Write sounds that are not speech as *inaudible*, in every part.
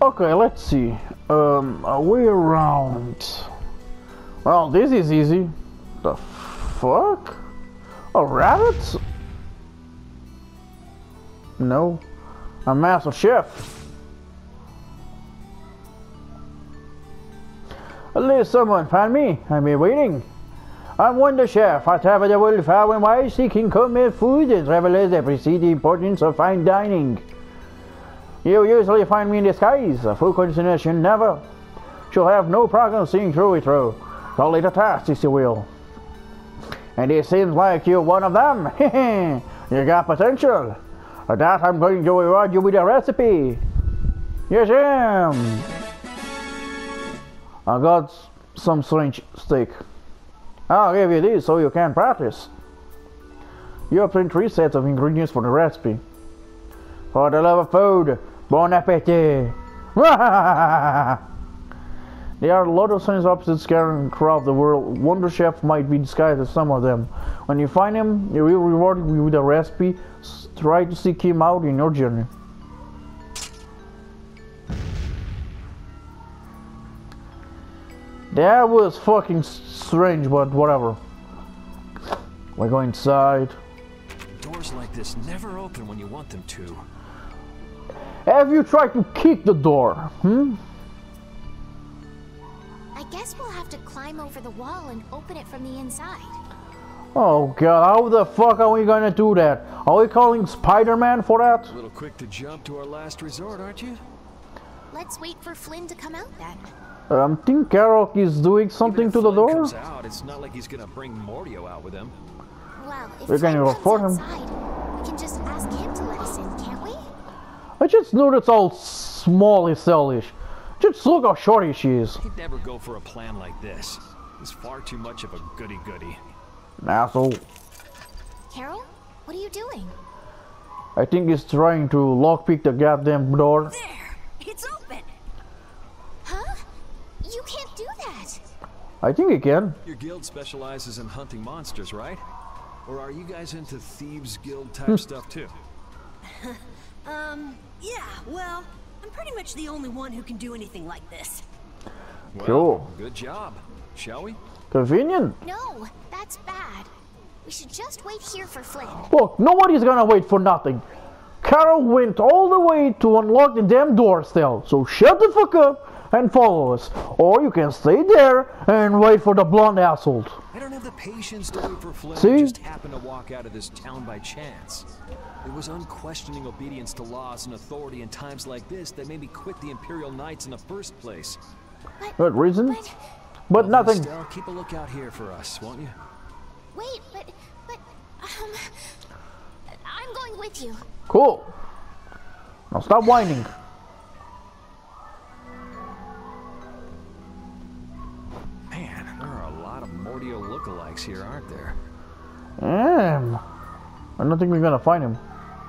Okay, let's see. Um, a way around. Well, this is easy. The fuck? A rabbit? No. A master chef. Unless someone find me, I'm here waiting. I'm Wonder Chef. I travel the world far and wide seeking gourmet food and travelers appreciate the importance of fine dining. You usually find me in disguise, a full concentration never. She'll have no problem seeing through it through. Call it a task, if you will. And it seems like you're one of them. *laughs* you got potential. For that, I'm going to reward you with a recipe. Yes, I am. I got some strange stick. I'll give you this so you can practice. You obtain three sets of ingredients for the recipe. For the love of food, bon appetit! *laughs* there are a lot of strange opposites scattered throughout the world. Wonder Chef might be disguised as some of them. When you find him, he will reward you with a recipe. Try to seek him out in your journey. That was fucking strange, but whatever. We go inside. Doors like this never open when you want them to. Have you tried to kick the door? Hmm? I guess we'll have to climb over the wall and open it from the inside. Oh god, how the fuck are we gonna do that? Are we calling Spider-Man for that? A little quick to jump to our last resort, aren't you? Let's wait for Flynn to come out then. Um, think Karol is doing something Even if to the Flynn door? Comes out, it's not like he's gonna bring Mordio out with him. Well, if We're gonna comes report him. outside, we can just ask him to let us in, can't we? I just noticed how small and sellish. Just look how shorty she is. He'd never go for a plan like this. He's far too much of a goody-goody. Asshole. Karol, what are you doing? I think he's trying to lockpick the goddamn door. There! It's open! Huh? You can't do that. I think he can. Your guild specializes in hunting monsters, right? Or are you guys into thieves guild Hmm. type stuff too? *laughs* Um, yeah, well, I'm pretty much the only one who can do anything like this. Well, Cool. Good job. Shall we? Convenient. No, that's bad. We should just wait here for Flynn. Look, nobody's gonna wait for nothing. Karol went all the way to unlock the damn door still, so shut the fuck up and follow us. Or you can stay there and wait for the blonde asshole. I don't have the patience to wait for Flynn See? just happened to walk out of this town by chance. It was unquestioning obedience to laws and authority in times like this that made me quit the Imperial Knights in the first place. Good reason, But but Well, nothing. Estelle, keep a lookout here for us, won't you? wait, but but um I'm going with you. Cool. Now stop whining. Lookalikes here, aren't there? Damn. I don't think we're gonna find him.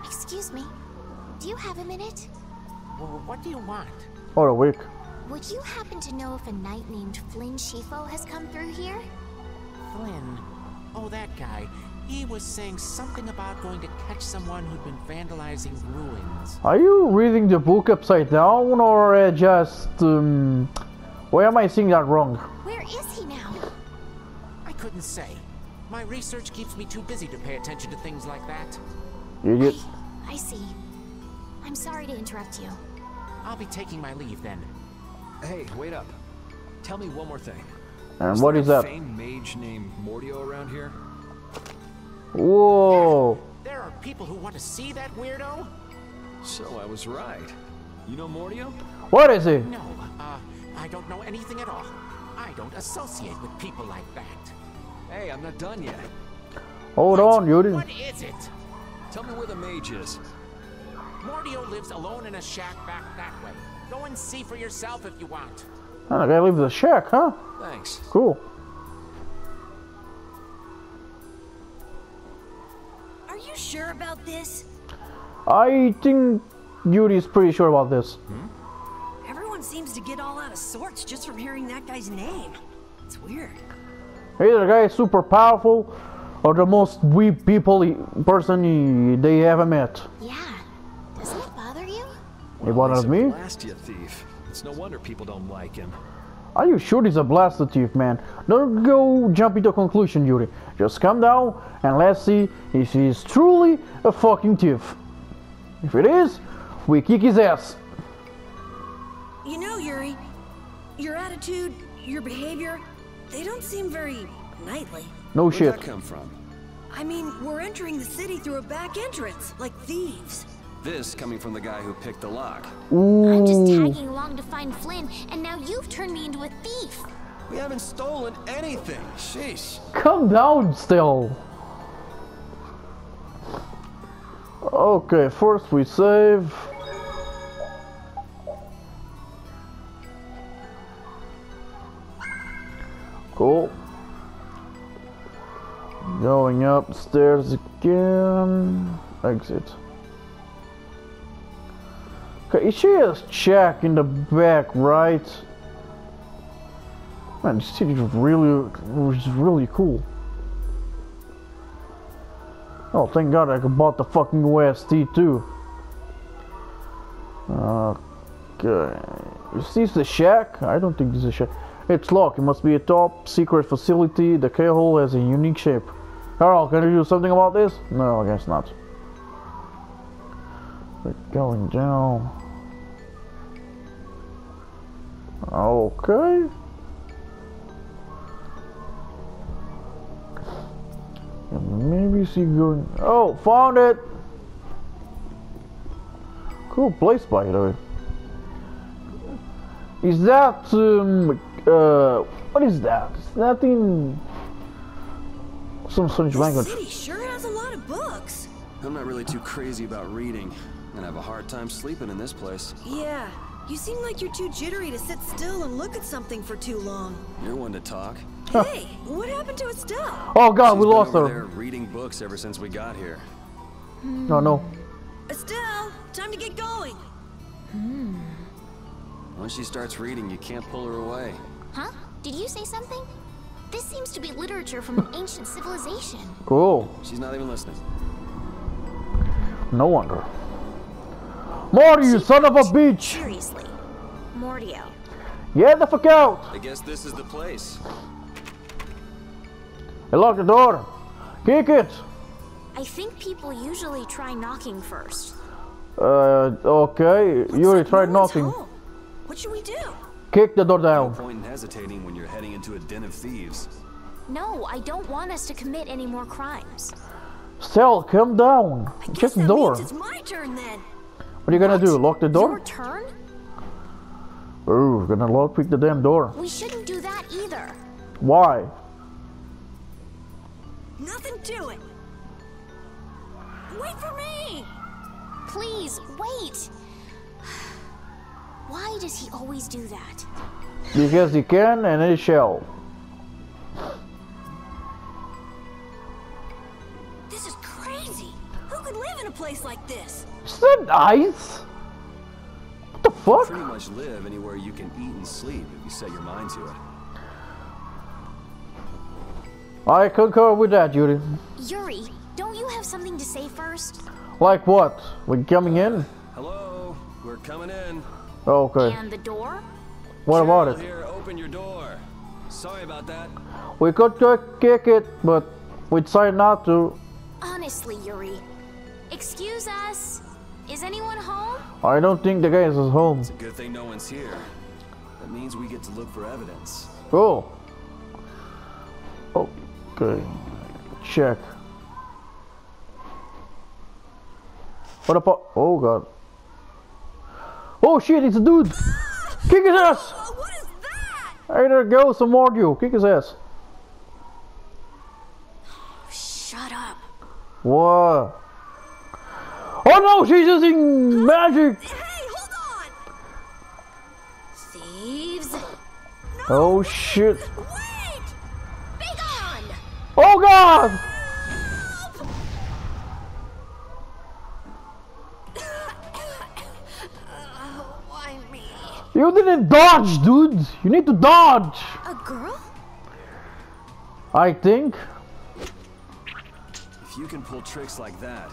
Excuse me. Do you have a minute? Well, what do you want? Or a week. Would you happen to know if a knight named Flynn Scifo has come through here? Flynn. Oh, that guy. He was saying something about going to catch someone who'd been vandalizing ruins. Are you reading the book upside down or uh, just um? Why am I seeing that wrong? Where is he now? I couldn't say. My research keeps me too busy to pay attention to things like that. Idiot. I see. I'm sorry to interrupt you. I'll be taking my leave then. Hey, wait up. Tell me one more thing. And what there is a that? famed mage named Mordio around here? Whoa. There are people who want to see that weirdo? So I was right. You know Mordio? What is he? No, uh, I don't know anything at all. I don't associate with people like that. Hey, I'm not done yet. Hold on, you didn't. What is it? Tell me where the mage is. Mordio lives alone in a shack back that way. Go and see for yourself if you want. Oh, the guy lives in the shack, huh? Thanks. Cool. Are you sure about this? I think Yuri's pretty sure about this. Hmm? Everyone seems to get all out of sorts just from hearing that guy's name. It's weird. Either the guy is super powerful or the most weak people person they ever met. Yeah. Doesn't it bother you? He wanted he's a me? Blastia thief. It's no wonder people don't like him. Are you sure he's a Blastia thief, man? Don't go jumping to conclusion, Yuri. Just calm down and let's see if he's truly a fucking thief. If it is, we kick his ass. You know, Yuri, your attitude, your behavior, they don't seem very knightly. No Where'd shit. that come from? I mean, we're entering the city through a back entrance, like thieves. This coming from the guy who picked the lock. Ooh. I'm just Ooh. tagging along to find Flynn, and now you've turned me into a thief. We haven't stolen anything. Sheesh. Come down still. Okay, first we save. Upstairs again. Exit. Okay, she has check in the back, right? Man, this city is really, is really cool. Oh, thank God I bought the fucking OST too. Okay. Is this the shack? I don't think this is a shack. It's locked. It must be a top secret facility. The keyhole has a unique shape. Carl, can you do something about this? No, I guess not. We're going down. Okay. Maybe see going. Oh, found it! Cool place, by the way. Is that um uh what is that? Is that in some strange language? city sure has a lot of books. I'm not really too crazy about reading, and I have a hard time sleeping in this place. Yeah, you seem like you're too jittery to sit still and look at something for too long. You're one to talk. Hey, what happened to Estelle? Oh god, She's we lost over her. there reading books ever since we got here. No, no. Estelle, time to get going. Hmm. Once she starts reading, you can't pull her away. Huh? Did you say something? This seems to be literature from an ancient civilization. Cool. She's not even listening. No wonder. Morty, you son of a bitch! Seriously. Mordio. Yeah, the fuck out! I guess this is the place. Hey, lock the door. Kick it. I think people usually try knocking first. Uh, okay. Looks Yuri like tried no knocking. home. What should we do? Kick the door No down. point in hesitating when you're heading into a den of thieves. No, I don't want us to commit any more crimes. Still, calm down. I Check the door. it's my turn then. What are you gonna do? Lock the Your door? turn? Ooh, gonna lock pick the damn door. We shouldn't do that either. Why? Nothing to it. Wait for me. Please, wait. Why does he always do that? Because he can and he shall. This is crazy. Who could live in a place like this? Is that nice? What the fuck? You Pretty much live anywhere you can eat and sleep if you set your mind to it. I concur with that, Yuri. Yuri, don't you have something to say first? Like what? We're coming in? Hello, we're coming in. Oh, okay. And the door? What about it? Here, open your door. Sorry about that. We could kick it, but we decided not to. Honestly, Yuri. Excuse us. Is anyone home? I don't think the guy is at home. It's a good thing no one's here. That means we get to look for evidence. Cool. Okay. Check. What about? Oh god. Oh shit! It's a dude. Kick his ass! *laughs* Oh, what is that? Hey there goes some more you. Kick his ass. Oh, shut up. What? Oh no! She's using magic. Hey, hold on. Thieves. Oh shit! Wait. Be gone! Oh god! You didn't dodge, dude. You need to dodge. A girl? I think. If you can pull tricks like that,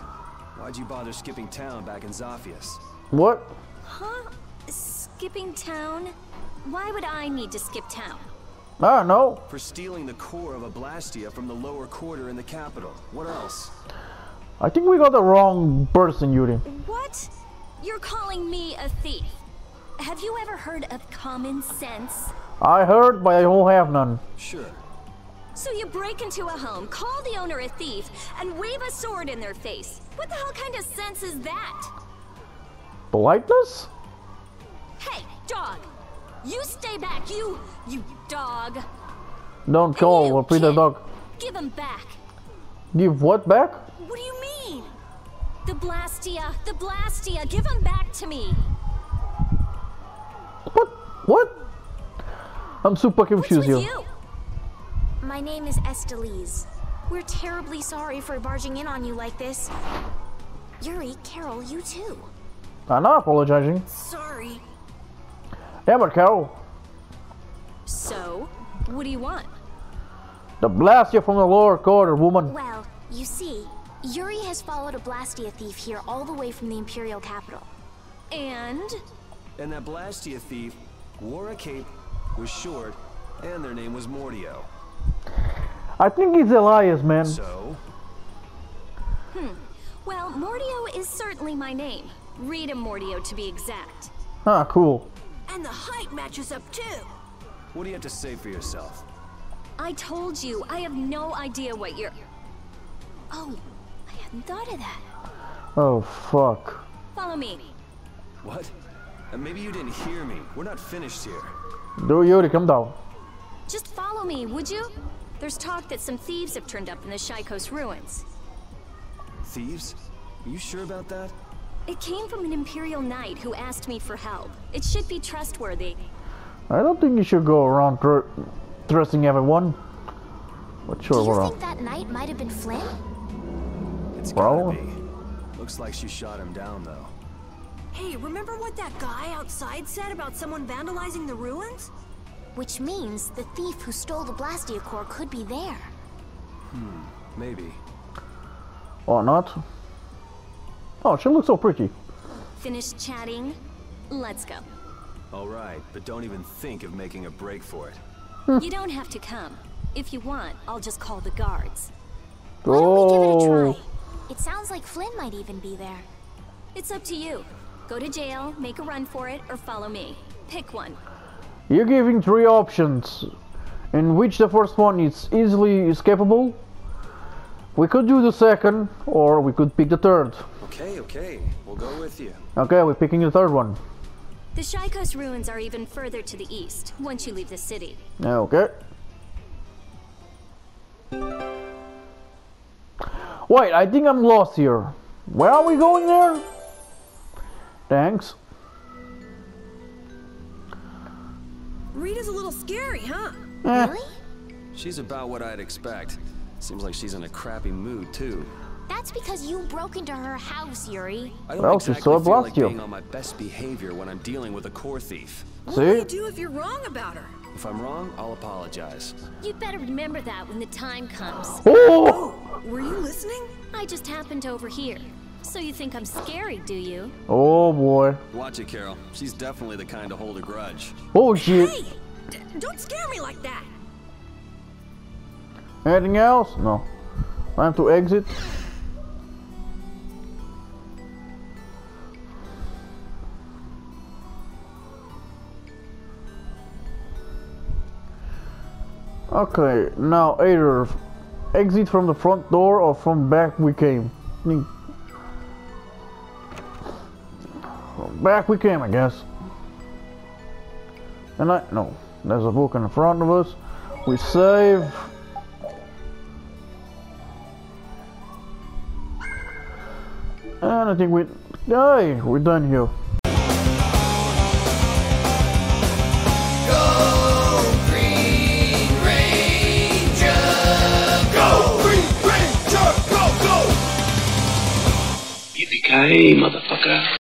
why'd you bother skipping town back in Zaphias? What? Huh? Skipping town? Why would I need to skip town? I don't know. For stealing the core of a Blastia from the lower quarter in the capital. What else? I think we got the wrong person, Yuri. What? You're calling me a thief? Have you ever heard of common sense? I heard, but I don't have none. Sure. So you break into a home, call the owner a thief, and wave a sword in their face. What the hell kind of sense is that? Politeness? Hey, dog! You stay back, you, you dog! Don't And call you, a Peter kid, dog. Give him back. Give what back? What do you mean? The Blastia, the Blastia, give him back to me. What? What? I'm super confused here. you? My name is Estellise. We're terribly sorry for barging in on you like this. Yuri, Karol, you too. I'm not apologizing. Sorry. Yeah, but Karol, So, what do you want? the Blastia from the lower quarter, woman. Well, you see, Yuri has followed a Blastia thief here all the way from the Imperial capital. And And that Blastia thief wore a cape, was short, and their name was Mordio. I think it's Elias, man. So, Hmm. well, Mordio is certainly my name. Rita Mordio to be exact. Ah, cool. And the height matches up too. what do you have to say for yourself? I told you, I have no idea what you're. Oh, I hadn't thought of that. Oh, fuck. Follow me. What? Uh, maybe you didn't hear me. We're not finished here. Do Yuri, come down. Just follow me, would you? There's talk that some thieves have turned up in the Shaikos ruins. Thieves? Are you sure about that? It came from an Imperial Knight who asked me for help. It should be trustworthy. I don't think you should go around thr thrusting everyone. But sure, Do you we're think that knight might have been Flynn? It's Well- gotta be. Looks like she shot him down, though. Hey, remember what that guy outside said about someone vandalizing the ruins? Which means the thief who stole the Blastia core could be there. Hmm, maybe. Or not. Oh, she looks so pretty. Finished chatting? Let's go. All right, but don't even think of making a break for it. *laughs* you don't have to come. If you want, I'll just call the guards. Why don't we give it a Oh, try? It sounds like Flynn might even be there. It's up to you. Go to jail, make a run for it, or follow me. Pick one. you're giving three options, in which the first one is easily escapable. We could do the second, or we could pick the third. Okay, okay. We'll go with you. Okay, we're picking the third one. The Shaikos ruins are even further to the east, once you leave the city. Okay. Wait, I think I'm lost here. Where are we going there? Thanks. Rita's a little scary, huh? Eh, Really? She's about what I'd expect. Seems like she's in a crappy mood, too. That's because you broke into her house, Yuri. I don't Well, she exactly saw a feel like Blastia. being on my best behavior when I'm dealing with a core thief. What will See? you do if you're wrong about her? If I'm wrong, I'll apologize. You'd better remember that when the time comes. Oh! Were you listening? I just happened to overhear. So you think I'm scary, do you? Oh boy. Watch it, Karol. She's definitely the kind to hold a grudge. Oh shit. Hey! D- don't scare me like that! Anything else? No. Time to exit. Okay, now either exit from the front door or from back we came. Hmm. Back we came, I guess. And I no, there's a book in front of us. We save. And I think we, hey, we're done here. Yippee-ki-yay, motherfucker.